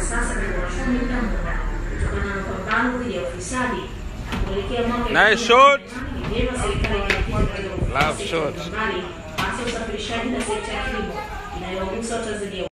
sasa muda kutokana na mapambano dhidi ya Nice shot. Love shot. hasa usafirishaji na sekta ya kilimo inayowagusa Watanzania